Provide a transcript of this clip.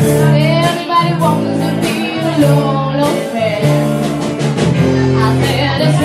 Everybody wants to be I said it's